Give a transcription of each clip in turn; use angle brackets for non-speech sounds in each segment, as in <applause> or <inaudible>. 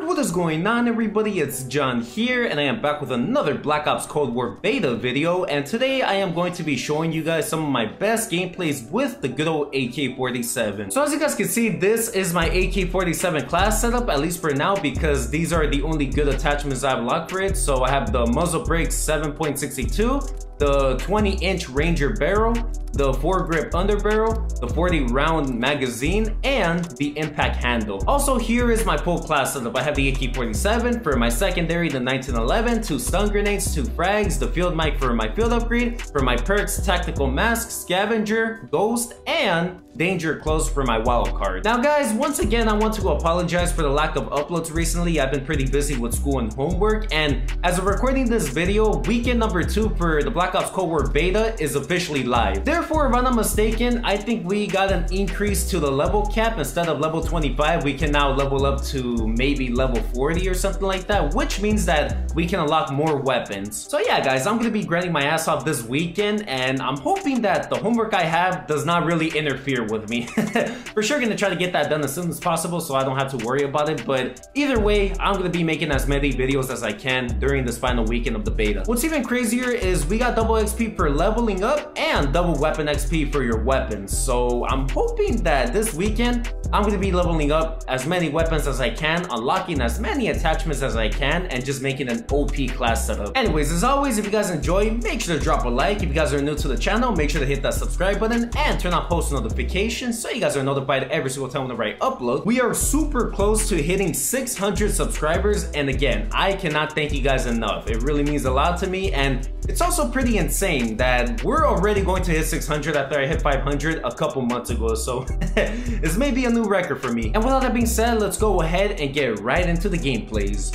What is going on everybody? It's John here and I am back with another Black Ops Cold War beta video and today I am going to be showing you guys some of my best gameplays with the good old AK-47. So as you guys can see, this is my AK-47 class setup, at least for now, because these are the only good attachments I've locked for it. So I have the muzzle brake 7.62, the 20 inch Ranger barrel, the foregrip underbarrel, the 40 round magazine, and the impact handle. Also here is my pull class setup. I have the AK-47 for my secondary, the 1911, two stun grenades, two frags, the field mic for my field upgrade, for my perks, tactical mask, scavenger, ghost, and danger close for my wild card. Now guys, once again I want to apologize for the lack of uploads recently. I've been pretty busy with school and homework, and as of recording this video, weekend number two for the Black Ops Cold War Beta is officially live. Therefore, if I'm not mistaken, I think we got an increase to the level cap. Instead of level 25, we can now level up to maybe level 40 or something like that, which means that we can unlock more weapons. So yeah, guys, I'm gonna be grinding my ass off this weekend, and I'm hoping that the homework I have does not really interfere with me. <laughs> For sure gonna try to get that done as soon as possible so I don't have to worry about it, but either way, I'm gonna be making as many videos as I can during this final weekend of the beta. What's even crazier is we got double XP for leveling up and double weapon XP for your weapons. So I'm hoping that this weekend, I'm going to be leveling up as many weapons as I can, unlocking as many attachments as I can, and just making an OP class setup. Anyways, as always, if you guys enjoy, make sure to drop a like. If you guys are new to the channel, make sure to hit that subscribe button and turn on post notifications so you guys are notified every single time whenever I upload. We are super close to hitting 600 subscribers, and again, I cannot thank you guys enough. It really means a lot to me, and it's also pretty insane that we're already going to hit 600 after I hit 500 a couple months ago, so <laughs> it's maybe a new record for me. And with all that being said, let's go ahead and get right into the gameplays.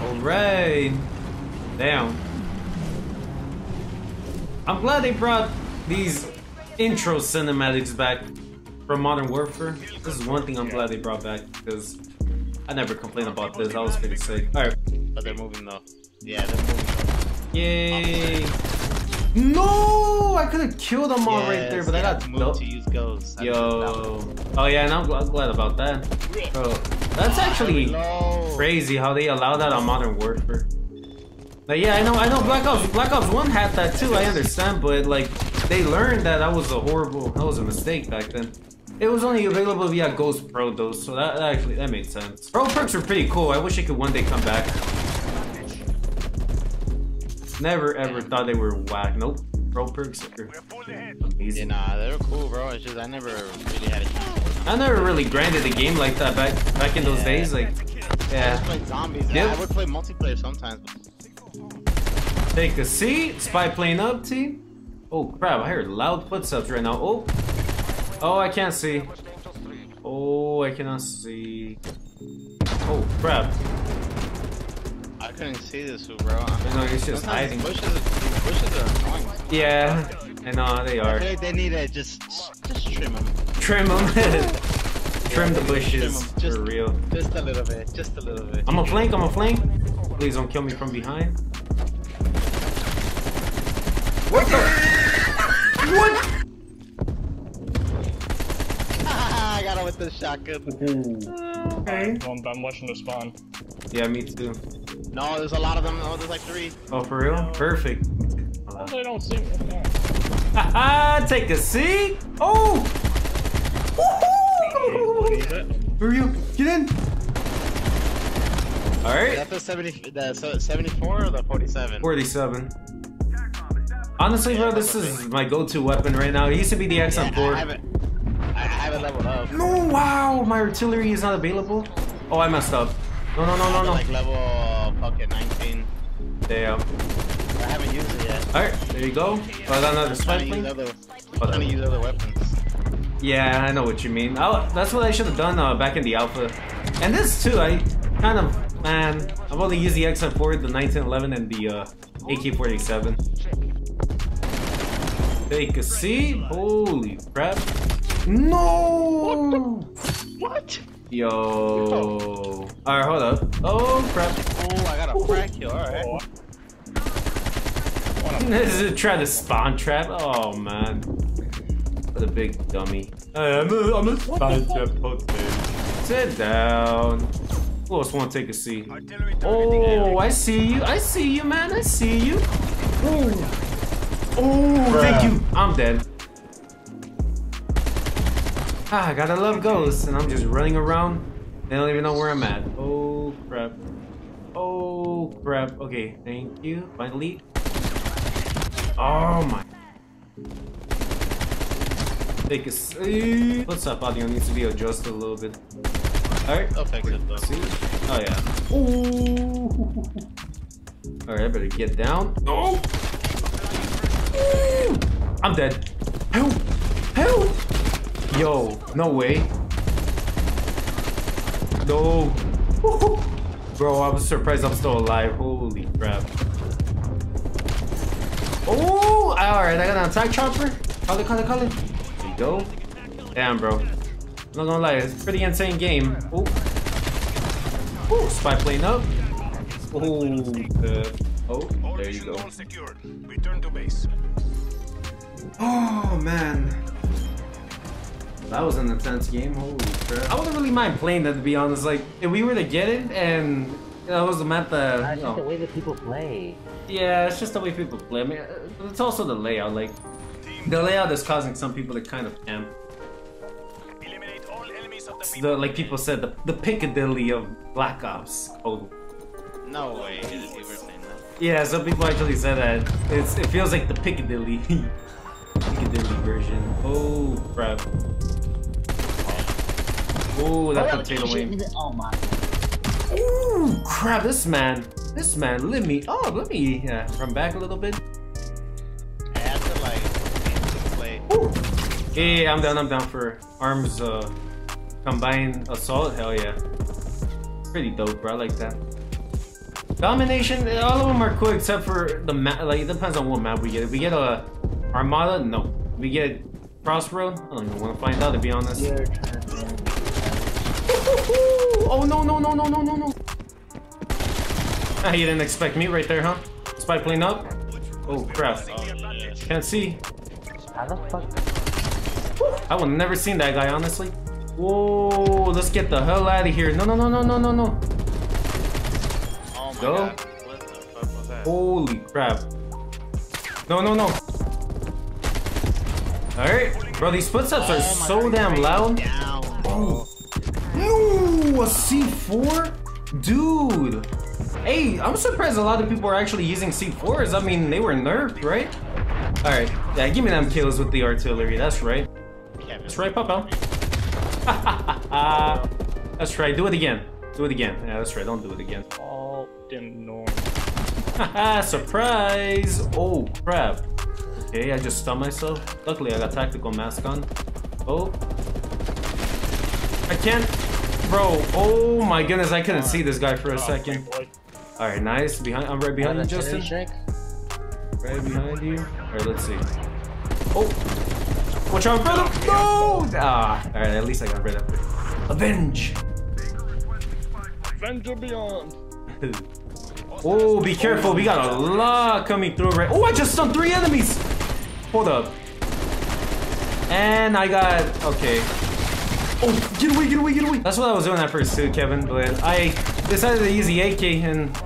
Alright. Damn. I'm glad they brought these intro cinematics back from Modern Warfare. This is one thing I'm glad they brought back, because I never complained about this. That was pretty sick. Alright. But they're moving though. Yeah, they're moving. Yay! No! I could have killed them all right there, but I got moved no. to use ghosts. Yo. Oh yeah, and I'm, I'm, glad about that. Bro, that's actually crazy how they allow that on Modern Warfare. Like, yeah, I know, I know. Black Ops, Black Ops One had that too. I understand, but like, they learned that that was a horrible, that was a mistake back then. It was only available via Ghost Pro though, so that, that actually that made sense. Pro perks are pretty cool. I wish I could one day come back. Never ever thought they were whack. Nope. Pro perks are amazing. Yeah, nah, they were cool, bro. It's just I never really had a chance. I never really grinded the game like that back back in those days. Like, yeah. I would zombies. Yep. I would play multiplayer sometimes. Take a seat. Spy plane up, team. Oh crap! I heard loud footsteps right now. Oh, oh, I can't see. Oh, I cannot see. Oh crap! I couldn't see this, bro. No, it's just hiding. Bushes, bushes are annoying. Yeah, I know they are. I feel like they need to just, just trim them. Trim them. trim the bushes trim just, for real. Just a little bit. Just a little bit. I'm a flank. I'm a flank. Please don't kill me from behind. What the? what? <laughs> I got him with the shotgun. Hmm. Okay. I'm, I'm watching the spawn. Yeah, me too. No, there's a lot of them. Oh, there's like three. Oh, for real? Perfect. Oh, they don't see me. Haha, take a seat. Oh! For real? Get in. All right. Is that the 70, the 74 or the 47? 47. Honestly, bro, this is my go-to weapon right now. It used to be the XM4. Yeah, I haven't, I haven't leveled up. No, wow, my artillery is not available. Oh, I messed up. No, no, no, no, no. Like level fucking 19. Damn. I haven't used it yet. Alright, there you go. Oh, I got another sniper. I'm trying to use other weapons. Yeah, I know what you mean. Oh, that's what I should have done uh, back in the alpha. And this too, I kind of, man, I've only used the XM4, the 1911, and the uh, AK-47. Take a seat. Holy crap. No! What? Yo. Alright, hold up. Oh, crap. Oh, I got a frag kill. Alright. <laughs> this is a try to spawn trap. Oh, man. What a big dummy. I'm a, I'm a spawn trap potato. Sit down. Who else want to take a seat? Oh, I see you. I see you, man. I see you. Oh, oh, thank you. I'm dead. Ah, I gotta love ghosts, and I'm just running around. They don't even know where I'm at. Oh crap. Oh crap. Okay, thank you. Finally. Oh my. Take a seat. What's up, audio needs to be adjusted a little bit. Alright. I'll fix it though. See? Oh yeah. Ooh. Alright, I better get down. Oh! Ooh. I'm dead. Help! Help! Yo, no way. No. Bro, I was surprised I'm still alive. Holy crap. Oh! Alright, I got an attack chopper. Call it, call it, call it. There you go. Damn, bro. I'm not gonna lie, it's a pretty insane game. Oh. Oh, spy plane up. Oh, uh, oh, there you go. secured. Return to base. Oh man. That was an intense game, holy crap. I wouldn't really mind playing that to be honest. Like, if we were to get it and that was the map that, That's you just the way that people play. yeah, it's just the way people play. I mean, uh, it's also the layout. Like, the layout is causing some people to kind of camp. Eliminate all enemies of the the, like people said, the, the Piccadilly of Black Ops. Oh, No way. Did you were saying that? yeah. Some people actually said that it's it feels like the Piccadilly, <laughs> Piccadilly version. Oh crap. Oh, that Oh, potato wing. Oh my. Ooh, crap, this man, this man lit me up. Let me uh, run back a little bit. I had to like play. Ooh. Yeah, I'm down, I'm down for arms, uh, combined assault. Hell yeah. Pretty dope, bro. I like that. Domination, all of them are cool except for the map. Like, it depends on what map we get. If we get a Armada, no. If we get Crossroad, I don't even want to find out, to be honest. Your turn. <laughs> Oh no no no no no no no! Ah, you didn't expect me right there, huh? Spy plane up. Oh crap! Oh yeah. Can't see. How the fuck? I would never seen that guy, honestly. Whoa! Let's get the hell out of here! No no no no no no no! Oh Go. god. What the fuck was that? Holy crap! No no no! All right, bro. These footsteps are Oh so damn loud. Down, bro. No, a C4? Dude. Hey, I'm surprised a lot of people are actually using C4s. I mean, they were nerfed, right? Alright, yeah, give me them kills with the artillery. That's right. That's right, Papa. <laughs> that's right. Do it again. Do it again. Yeah, that's right. Don't do it again. All annoying. <laughs> Haha, surprise! Oh, crap. Okay, I just stunned myself. Luckily, I got tactical mask on. Oh. I can't... Bro, oh my goodness, I couldn't see this guy for a Oh, second. Alright, nice. Behind, I'm right behind you, Justin. Right behind you. Alright, let's see. Oh! Watch out, brother! No! Ah, alright, at least I got rid of it. Avenge! Avenger Beyond. <laughs> Oh, be careful. We got a lot coming through right. Oh, I just stunned three enemies. Hold up. And I got okay. Oh, get away, get away, get away. That's what I was doing at first too, Kevin. But I decided to use the AK, and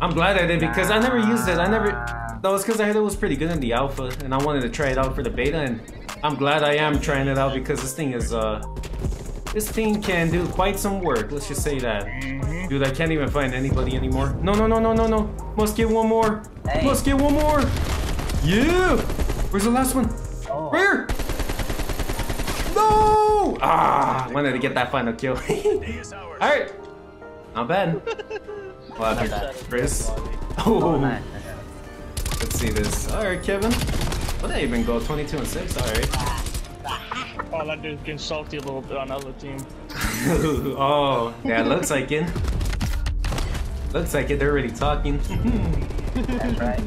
I'm glad I did because I never used it. I never. That was because I heard it was pretty good in the alpha, and I wanted to try it out for the beta. And I'm glad I am trying it out because this thing is uh, this thing can do quite some work. Let's just say that. Dude, I can't even find anybody anymore. No, no, no, no, no, no. Must get one more. Hey. Must get one more. Yeah. Where's the last one? Oh. Right here. No. Ah, wanted to get that final kill. <laughs> <laughs> All right. Not bad. What happened, bad. Chris? <laughs> Oh, Oh, nice. let's see this. All right, Kevin. What did I even go? 22 and 6. All right. Oh, that dude's getting salty a little bit on the other team. oh, yeah, looks like it. Looks like it. They're already talking. That's right.